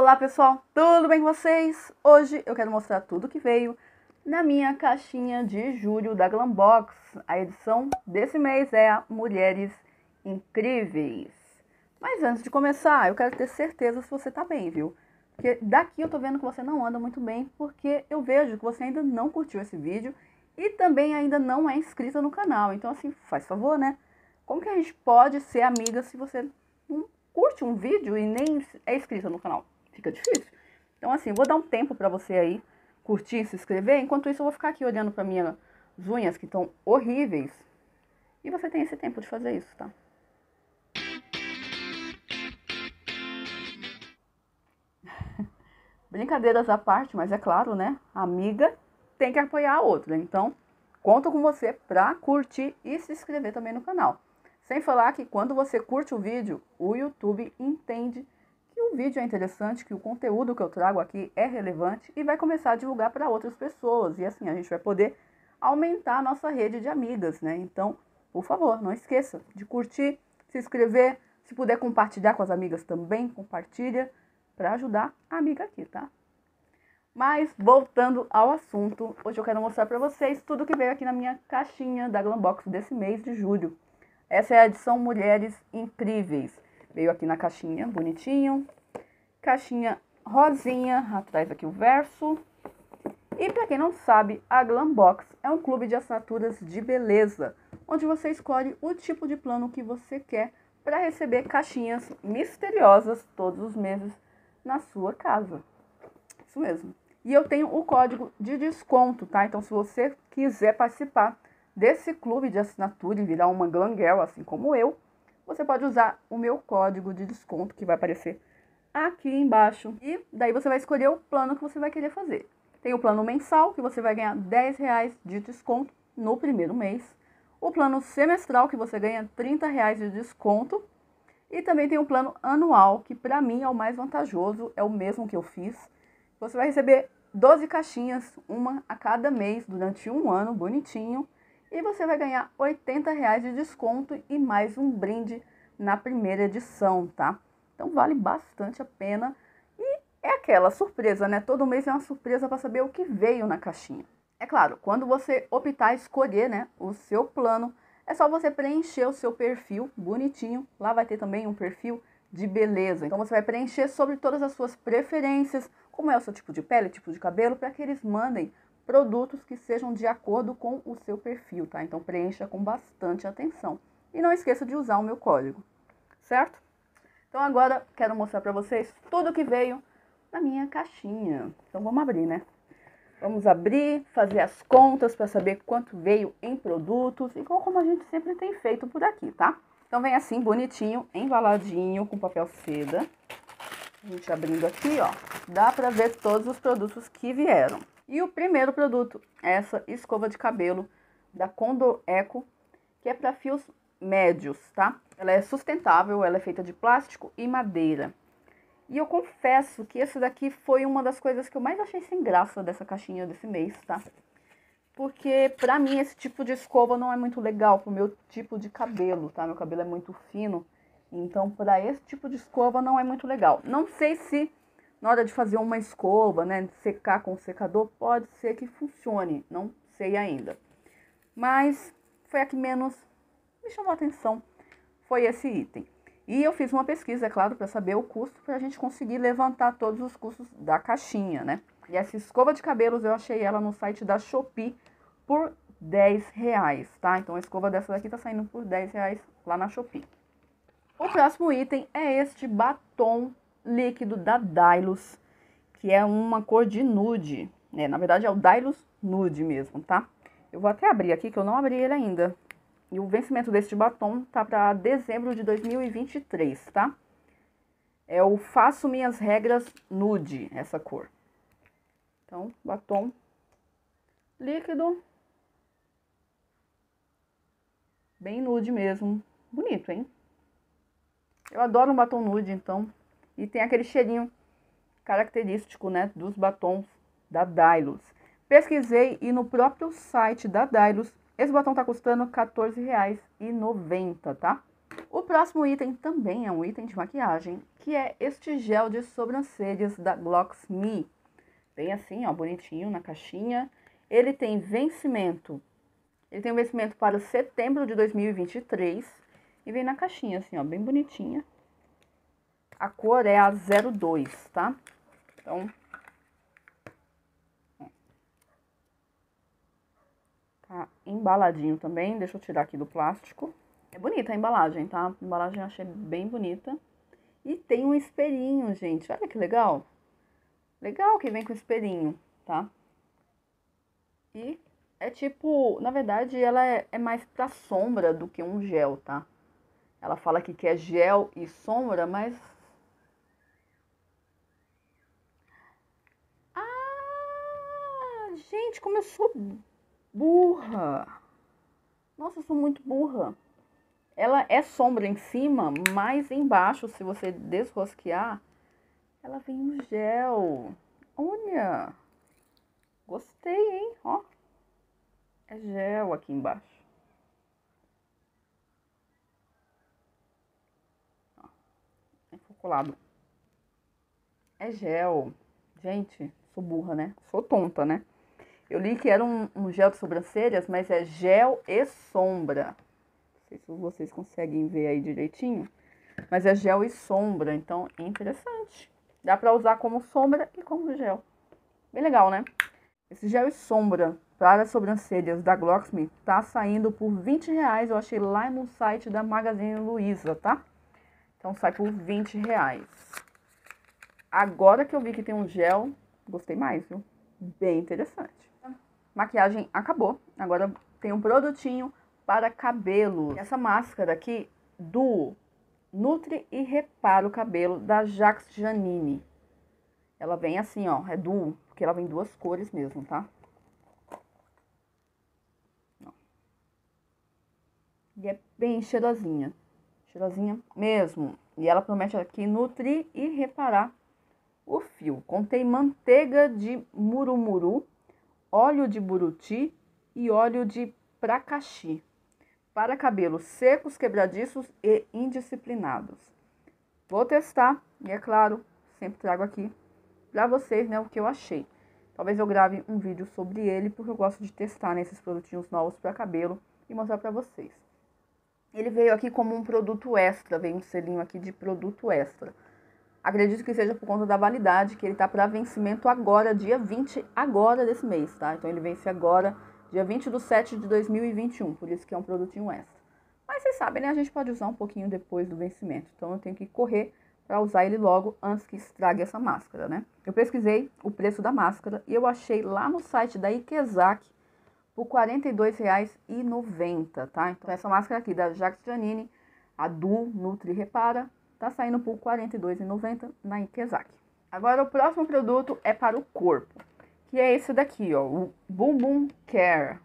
Olá pessoal, tudo bem com vocês? Hoje eu quero mostrar tudo que veio na minha caixinha de julho da Glambox. A edição desse mês é a Mulheres Incríveis. Mas antes de começar, eu quero ter certeza se você tá bem, viu? Porque daqui eu tô vendo que você não anda muito bem, porque eu vejo que você ainda não curtiu esse vídeo e também ainda não é inscrita no canal. Então assim, faz favor, né? Como que a gente pode ser amiga se você não curte um vídeo e nem é inscrita no canal? Fica difícil. Então assim, vou dar um tempo pra você aí curtir, se inscrever. Enquanto isso, eu vou ficar aqui olhando para minhas unhas que estão horríveis. E você tem esse tempo de fazer isso, tá? Brincadeiras à parte, mas é claro, né? Amiga tem que apoiar a outra. Então, conto com você para curtir e se inscrever também no canal. Sem falar que quando você curte o vídeo, o YouTube entende o vídeo é interessante, que o conteúdo que eu trago aqui é relevante e vai começar a divulgar para outras pessoas. E assim a gente vai poder aumentar a nossa rede de amigas, né? Então, por favor, não esqueça de curtir, se inscrever, se puder compartilhar com as amigas também, compartilha para ajudar a amiga aqui, tá? Mas voltando ao assunto, hoje eu quero mostrar para vocês tudo que veio aqui na minha caixinha da Glambox desse mês de julho. Essa é a edição Mulheres Incríveis. Veio aqui na caixinha, bonitinho. Caixinha rosinha, atrás aqui o verso. E para quem não sabe, a Glambox é um clube de assinaturas de beleza, onde você escolhe o tipo de plano que você quer para receber caixinhas misteriosas todos os meses na sua casa. Isso mesmo. E eu tenho o código de desconto, tá? Então, se você quiser participar desse clube de assinatura e virar uma Glam Girl, assim como eu, você pode usar o meu código de desconto que vai aparecer aqui embaixo. E daí você vai escolher o plano que você vai querer fazer. Tem o plano mensal, que você vai ganhar 10 reais de desconto no primeiro mês. O plano semestral, que você ganha 30 reais de desconto. E também tem o plano anual, que para mim é o mais vantajoso, é o mesmo que eu fiz. Você vai receber 12 caixinhas, uma a cada mês, durante um ano, bonitinho. E você vai ganhar 80 reais de desconto e mais um brinde na primeira edição, tá? Então vale bastante a pena. E é aquela surpresa, né? Todo mês é uma surpresa para saber o que veio na caixinha. É claro, quando você optar escolher né, o seu plano, é só você preencher o seu perfil bonitinho. Lá vai ter também um perfil de beleza. Então você vai preencher sobre todas as suas preferências, como é o seu tipo de pele, tipo de cabelo, para que eles mandem produtos que sejam de acordo com o seu perfil, tá? Então preencha com bastante atenção. E não esqueça de usar o meu código, certo? Então agora quero mostrar para vocês tudo que veio na minha caixinha. Então vamos abrir, né? Vamos abrir, fazer as contas para saber quanto veio em produtos, igual como a gente sempre tem feito por aqui, tá? Então vem assim, bonitinho, embaladinho, com papel seda. A gente abrindo aqui, ó, dá para ver todos os produtos que vieram. E o primeiro produto, essa escova de cabelo da Condor Eco, que é para fios médios, tá? Ela é sustentável, ela é feita de plástico e madeira. E eu confesso que esse daqui foi uma das coisas que eu mais achei sem graça dessa caixinha desse mês, tá? Porque pra mim esse tipo de escova não é muito legal pro meu tipo de cabelo, tá? Meu cabelo é muito fino, então pra esse tipo de escova não é muito legal. Não sei se na hora de fazer uma escova, né, secar com o secador, pode ser que funcione, não sei ainda. Mas foi a que menos me chamou a atenção, foi esse item. E eu fiz uma pesquisa, é claro, para saber o custo, para a gente conseguir levantar todos os custos da caixinha, né? E essa escova de cabelos eu achei ela no site da Shopee por 10 reais, tá? Então a escova dessa daqui tá saindo por 10 reais lá na Shopee. O próximo item é este batom líquido da Dylos, que é uma cor de nude. É, na verdade é o Dylos Nude mesmo, tá? Eu vou até abrir aqui, que eu não abri ele ainda. E o vencimento deste batom tá para dezembro de 2023, tá? É o Faço Minhas Regras Nude, essa cor. Então, batom líquido. Bem nude mesmo. Bonito, hein? Eu adoro um batom nude, então e tem aquele cheirinho característico, né, dos batons da Dylos. Pesquisei e no próprio site da Dylos, esse batom tá custando R$14,90, tá? O próximo item também é um item de maquiagem, que é este gel de sobrancelhas da Glocksme. Bem assim, ó, bonitinho na caixinha. Ele tem vencimento. Ele tem um vencimento para setembro de 2023 e vem na caixinha assim, ó, bem bonitinha. A cor é a 02, tá? Então, tá embaladinho também. Deixa eu tirar aqui do plástico. É bonita a embalagem, tá? A embalagem eu achei bem bonita. E tem um espelhinho, gente. Olha que legal. Legal que vem com espelhinho, tá? E é tipo, na verdade, ela é, é mais pra sombra do que um gel, tá? Ela fala aqui que é gel e sombra, mas Gente, como eu sou burra. Nossa, eu sou muito burra. Ela é sombra em cima, mas embaixo, se você desrosquear, ela vem um gel. Olha. Gostei, hein? Ó. É gel aqui embaixo. Ó. É focolado. É gel. Gente, sou burra, né? Sou tonta, né? Eu li que era um, um gel de sobrancelhas, mas é gel e sombra. Não sei se vocês conseguem ver aí direitinho. Mas é gel e sombra, então é interessante. Dá pra usar como sombra e como gel. Bem legal, né? Esse gel e sombra para as sobrancelhas da Glocksme tá saindo por 20 reais. Eu achei lá no site da Magazine Luiza, tá? Então sai por 20 reais. Agora que eu vi que tem um gel, gostei mais, viu? Bem interessante maquiagem acabou. Agora tem um produtinho para cabelo. Essa máscara aqui do Nutre e Repara o Cabelo da Jax Janine. Ela vem assim, ó, é duo, porque ela vem duas cores mesmo, tá? E é bem cheirosinha. Cheirosinha mesmo. E ela promete aqui nutrir e reparar o fio. Contém manteiga de murumuru, óleo de buruti e óleo de pracaxi para cabelos secos, quebradiços e indisciplinados. Vou testar e, é claro, sempre trago aqui para vocês né, o que eu achei. Talvez eu grave um vídeo sobre ele, porque eu gosto de testar nesses né, produtinhos novos para cabelo e mostrar para vocês. Ele veio aqui como um produto extra, veio um selinho aqui de produto extra. Acredito que seja por conta da validade, que ele está para vencimento agora, dia 20 agora desse mês, tá? Então ele vence agora, dia 20 do 7 de 2021, por isso que é um produtinho extra. Mas vocês sabem, né? A gente pode usar um pouquinho depois do vencimento. Então eu tenho que correr para usar ele logo antes que estrague essa máscara, né? Eu pesquisei o preço da máscara e eu achei lá no site da Ikezak por R$ 42,90, tá? Então essa máscara aqui da Jax Janine, a Du Nutri Repara, Tá saindo por R$ 42,90 na Ikezak. Agora o próximo produto é para o corpo, que é esse daqui, ó, o Boom Care.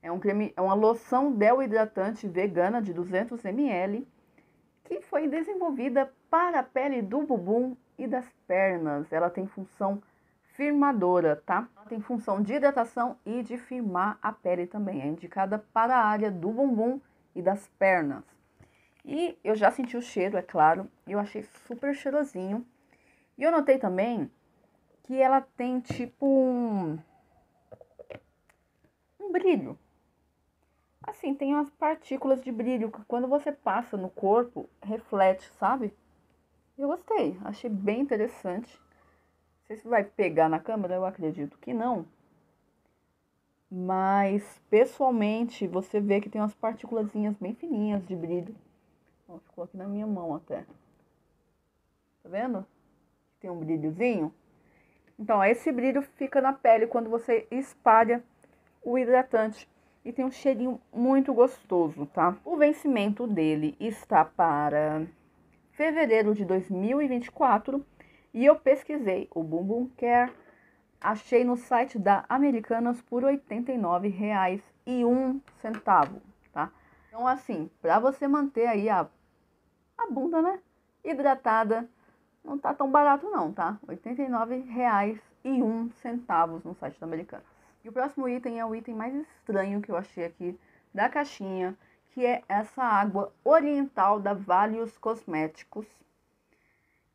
É um creme, é uma loção del hidratante vegana de 200 ml que foi desenvolvida para a pele do bumbum e das pernas. Ela tem função firmadora, tá? Ela tem função de hidratação e de firmar a pele também. É indicada para a área do bumbum e das pernas. E eu já senti o cheiro, é claro, eu achei super cheirosinho. E eu notei também que ela tem tipo um, um brilho. Assim, tem umas partículas de brilho que quando você passa no corpo, reflete, sabe? Eu gostei, achei bem interessante. Não sei se vai pegar na câmera, eu acredito que não. Mas, pessoalmente, você vê que tem umas partículas bem fininhas de brilho. Ó, ficou aqui na minha mão até. Tá vendo? Tem um brilhozinho. Então, esse brilho fica na pele quando você espalha o hidratante. E tem um cheirinho muito gostoso, tá? O vencimento dele está para fevereiro de 2024. E eu pesquisei o Bumbum Care. Achei no site da Americanas por R$ 89,01, tá? Então, assim, para você manter aí a a bunda, né? Hidratada. Não tá tão barato não, tá? R$ 89,01 no site da Americanas. E o próximo item é o item mais estranho que eu achei aqui da caixinha, que é essa água oriental da Valios Cosméticos,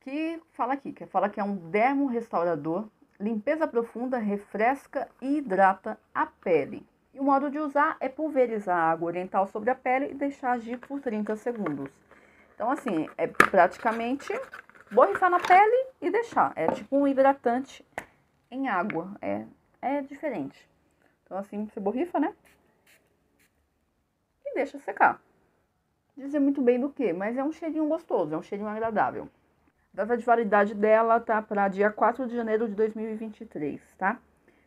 que fala aqui, que fala que é um dermo restaurador, limpeza profunda, refresca e hidrata a pele. E o modo de usar é pulverizar a água oriental sobre a pele e deixar agir por 30 segundos. Então, assim, é praticamente borrifar na pele e deixar. É tipo um hidratante em água. É, é diferente. Então, assim, você borrifa, né? E deixa secar. Dizer muito bem do que, mas é um cheirinho gostoso, é um cheirinho agradável. Data de validade dela tá para dia 4 de janeiro de 2023, tá?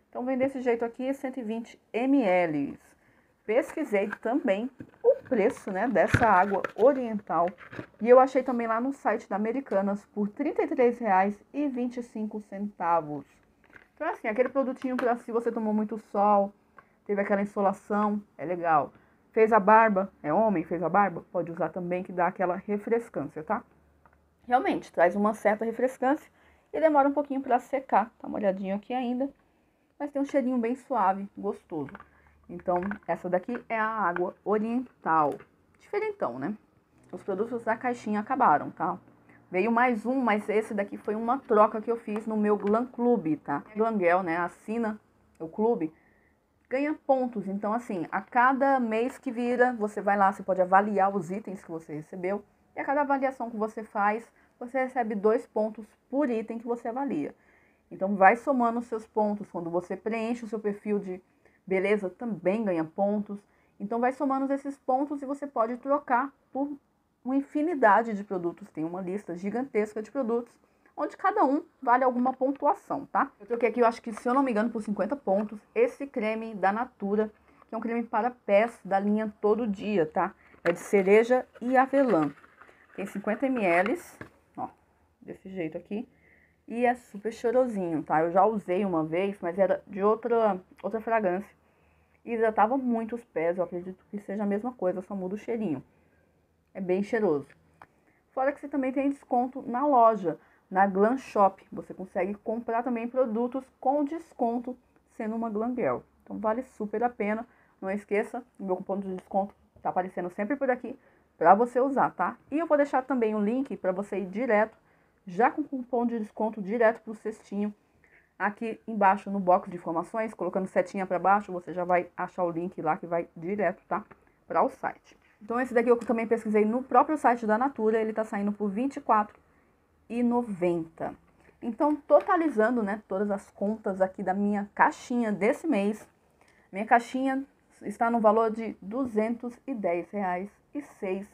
Então, vem desse jeito aqui, 120 ml. Pesquisei também o preço, né, dessa água oriental. E eu achei também lá no site da Americanas por R$ 33,25. Então, assim, aquele produtinho para se você tomou muito sol, teve aquela insolação, é legal. Fez a barba, é homem, fez a barba, pode usar também que dá aquela refrescância, tá? Realmente, traz uma certa refrescância e demora um pouquinho para secar. Tá molhadinho aqui ainda, mas tem um cheirinho bem suave, gostoso. Então, essa daqui é a água oriental. Diferentão, né? Os produtos da caixinha acabaram, tá? Veio mais um, mas esse daqui foi uma troca que eu fiz no meu Glam Club, tá? Glangel, né? Assina o clube, ganha pontos. Então, assim, a cada mês que vira, você vai lá, você pode avaliar os itens que você recebeu. E a cada avaliação que você faz, você recebe dois pontos por item que você avalia. Então, vai somando os seus pontos. Quando você preenche o seu perfil de beleza, também ganha pontos. Então, vai somando esses pontos e você pode trocar por uma infinidade de produtos. Tem uma lista gigantesca de produtos, onde cada um vale alguma pontuação, tá? Eu troquei aqui, eu acho que, se eu não me engano, por 50 pontos, esse creme da Natura, que é um creme para pés da linha Todo Dia, tá? É de cereja e avelã. Tem 50 ml, ó, desse jeito aqui. E é super cheirosinho, tá? Eu já usei uma vez, mas era de outra, outra fragrância. E hidratava muito os pés, eu acredito que seja a mesma coisa, só muda o cheirinho. É bem cheiroso. Fora que você também tem desconto na loja, na Glam Shop. Você consegue comprar também produtos com desconto, sendo uma Glam Girl. Então vale super a pena. Não esqueça, meu cupom de desconto tá aparecendo sempre por aqui para você usar, tá? E eu vou deixar também o um link para você ir direto já com cupom de desconto direto para o cestinho. Aqui embaixo no box de informações, colocando setinha para baixo, você já vai achar o link lá que vai direto, tá? Para o site. Então esse daqui eu também pesquisei no próprio site da Natura, ele tá saindo por R$ 24,90. Então, totalizando, né, todas as contas aqui da minha caixinha desse mês, minha caixinha está no valor de R$ 210,06.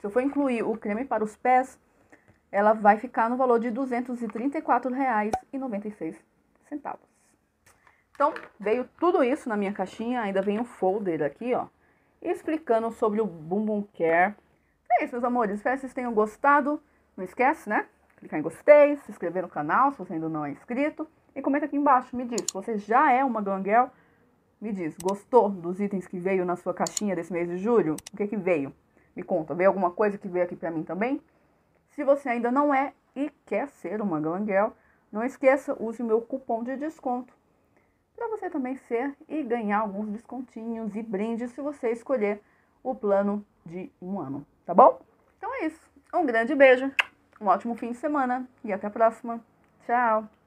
Se eu for incluir o creme para os pés, ela vai ficar no valor de R$ 234,96. Então, veio tudo isso na minha caixinha, ainda vem um folder aqui, ó, explicando sobre o Bumbum Care. É isso, meus amores, espero que vocês tenham gostado. Não esquece, né? Clicar em gostei, se inscrever no canal se você ainda não é inscrito. E comenta aqui embaixo, me diz, você já é uma Girl? Me diz, gostou dos itens que veio na sua caixinha desse mês de julho? O que que veio? Me conta, veio alguma coisa que veio aqui pra mim também? Se você ainda não é e quer ser uma Glam não esqueça, use o meu cupom de desconto para você também ser e ganhar alguns descontinhos e brindes se você escolher o plano de um ano, tá bom? Então é isso. Um grande beijo, um ótimo fim de semana e até a próxima. Tchau!